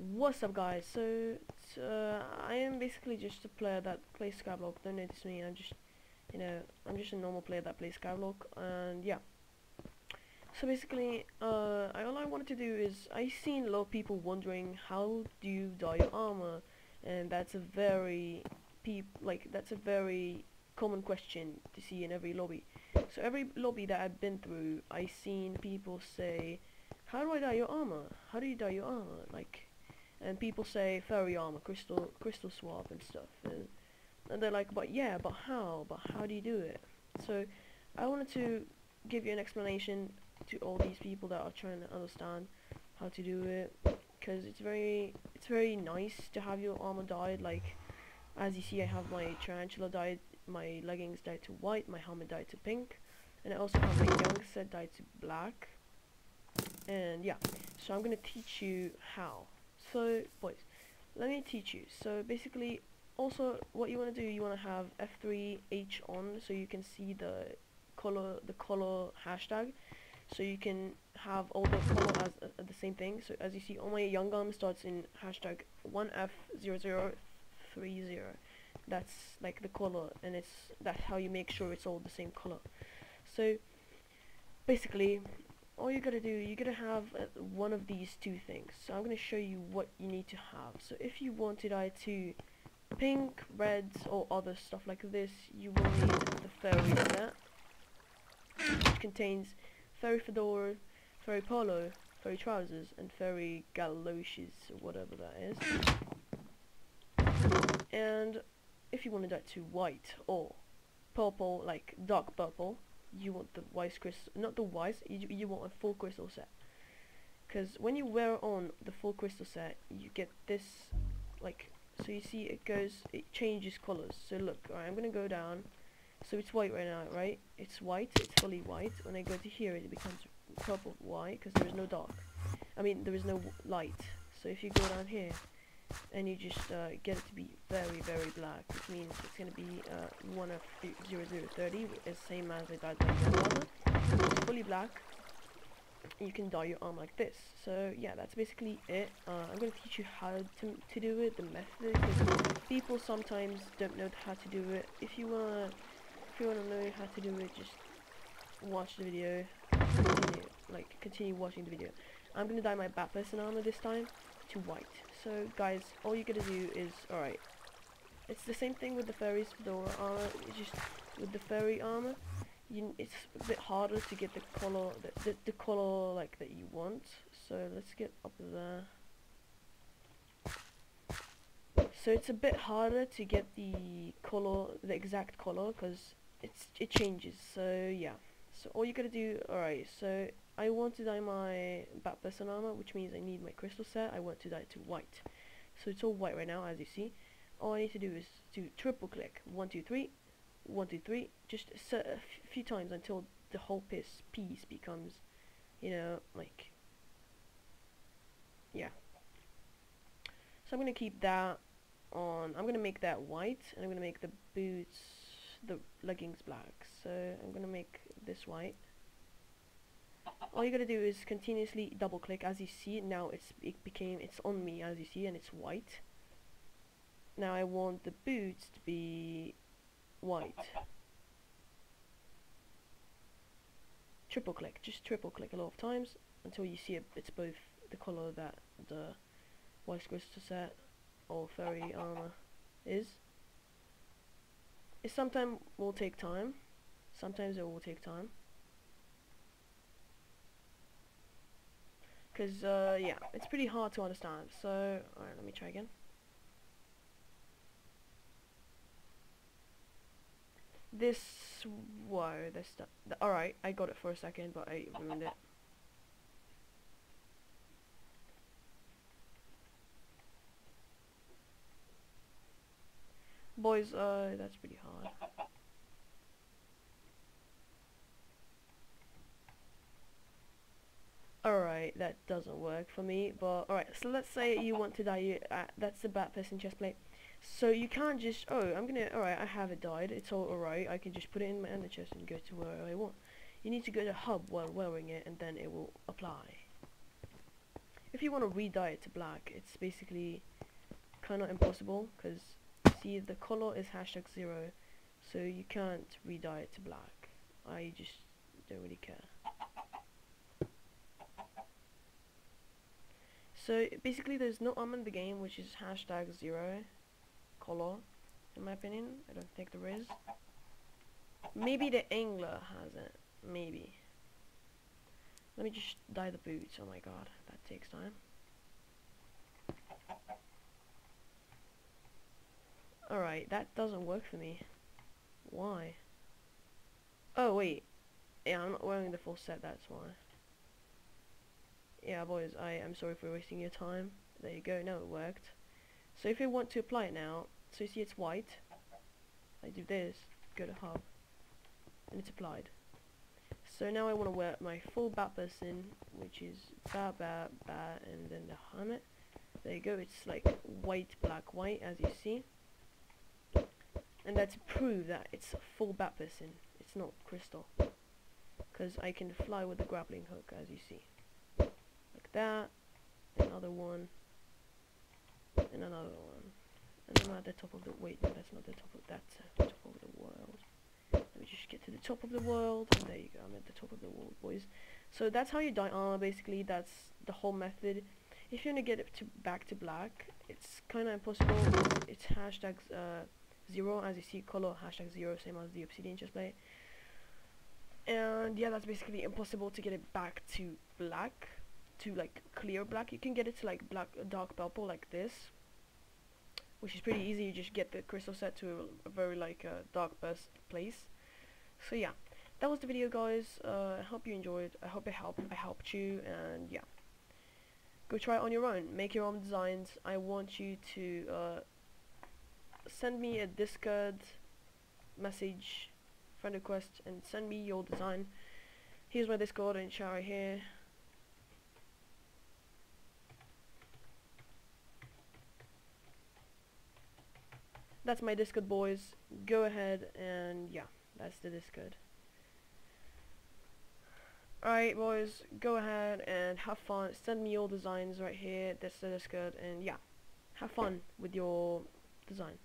What's up guys, so uh, I am basically just a player that plays Skyblock, don't notice me, I'm just, you know, I'm just a normal player that plays Skyblock, and yeah. So basically, uh, I, all I wanted to do is, I seen a lot of people wondering how do you dye your armor, and that's a very, peop like, that's a very common question to see in every lobby. So every lobby that I've been through, I seen people say, how do I dye your armor? How do you dye your armor? Like, and people say fairy armor, crystal crystal swap and stuff, and, and they're like, but yeah, but how? But how do you do it? So I wanted to give you an explanation to all these people that are trying to understand how to do it, because it's very it's very nice to have your armor dyed. Like as you see, I have my tarantula dyed, my leggings dyed to white, my helmet dyed to pink, and I also have my young set dyed to black. And yeah, so I'm gonna teach you how. So, boys, let me teach you. So, basically, also, what you want to do, you want to have F3H on, so you can see the color, the color hashtag. So you can have all the color as uh, the same thing. So as you see, all my young gun starts in hashtag 1F0030. That's like the color, and it's that's how you make sure it's all the same color. So basically, all you gotta do, you gotta have uh, one of these two things. So I'm gonna show you what you need to have. So if you wanted I to pink, reds, or other stuff like this, you will need the fairy set, which contains fairy fedora, fairy polo, fairy trousers, and fairy galoshes, or whatever that is. And if you wanted that to white or purple, like dark purple, you want the wise crystal, not the wise, you, you want a full crystal set. Because when you wear on the full crystal set, you get this, like, so you see it goes, it changes colors. So look, I'm gonna go down. So it's white right now, right? It's white, it's fully white. When I go to here, it becomes purple white, because there is no dark. I mean, there is no light. So if you go down here, and you just uh, get it to be very very black which means it's going to be uh, one of 0030 is same as I dyed my armor it's fully black. You can dye your arm like this. So yeah that's basically it. Uh, I'm going to teach you how to, to do it the method people sometimes don't know how to do it. If you wanna if you wanna know how to do it just watch the video. Continue, like continue watching the video. I'm gonna dye my bat person armor this time to white so guys, all you gotta do is, alright, it's the same thing with the fairy's fedora armor, it's just, with the fairy armor, you, it's a bit harder to get the color, the, the, the color, like, that you want, so let's get up there. So it's a bit harder to get the color, the exact color, because it's it changes, so yeah. So all you gotta do, alright, so I want to dye my bat person armor, which means I need my crystal set, I want to dye it to white. So it's all white right now, as you see. All I need to do is to triple click, one, two, three, one, two, three, just a few times until the whole piece, piece becomes, you know, like, yeah. So I'm to keep that on, I'm to make that white, and I'm to make the boots, the leggings black. So I'm to make this white. All you gotta do is continuously double click as you see now it's it became it's on me as you see and it's white. Now I want the boots to be white. Triple click, just triple click a lot of times until you see it, it's both the color that the Wise Crystal set or Fairy armor is. It sometimes will take time, sometimes it will take time. Because, uh, yeah, it's pretty hard to understand. So, alright, let me try again. This, whoa, this stuff. Alright, I got it for a second, but I ruined it. Boys, uh, that's pretty hard. Alright, that doesn't work for me, but alright, so let's say you want to dye, uh, that's the bat person chest plate. So you can't just, oh, I'm gonna, alright, I have it dyed, it's all alright, I can just put it in my ender chest and go to where I want. You need to go to hub while wearing it, and then it will apply. if you want to re-dye it to black it's basically kind of impossible because see the color is hashtag zero so you can't re-dye it to black. I just don't really care. So basically there's no armor in the game which is hashtag zero color in my opinion. I don't think there is. Maybe the angler has it. Maybe. Let me just dye the boots. Oh my god that takes time Alright, that doesn't work for me. Why? Oh, wait. Yeah, I'm not wearing the full set, that's why. Yeah, boys, I am sorry for wasting your time. There you go, now it worked. So if you want to apply it now, so you see it's white. I do this, go to hub, and it's applied. So now I want to wear my full bat person, which is bat, bat, bat, and then the helmet. There you go, it's like white, black, white, as you see and that's to prove that it's a full bat person it's not crystal. Because I can fly with the grappling hook as you see. Like that another one and another one. And I'm at the top of the wait no that's not the top of that's uh, top of the world. Let me just get to the top of the world and there you go I'm at the top of the world boys. So that's how you dye armor basically that's the whole method. If you want to get it to back to black it's kind of impossible. It's hashtags uh, zero as you see color hashtag zero same as the obsidian chest plate and yeah that's basically impossible to get it back to black to like clear black. You can get it to like black dark purple like this which is pretty easy. You just get the crystal set to a, very like uh, dark burst place. So yeah that was the video guys. Uh, I hope you enjoyed. I hope it helped. I helped you. And yeah go try it on your own. Make your own designs. I want you to uh, send me a Discord message, friend request, and send me your design. Here's my Discord and chat right here. That's my Discord, boys. Go ahead and yeah, that's the Discord. Alright, boys, go ahead and have fun. Send me your designs right here. That's the Discord, and yeah, have fun with your design.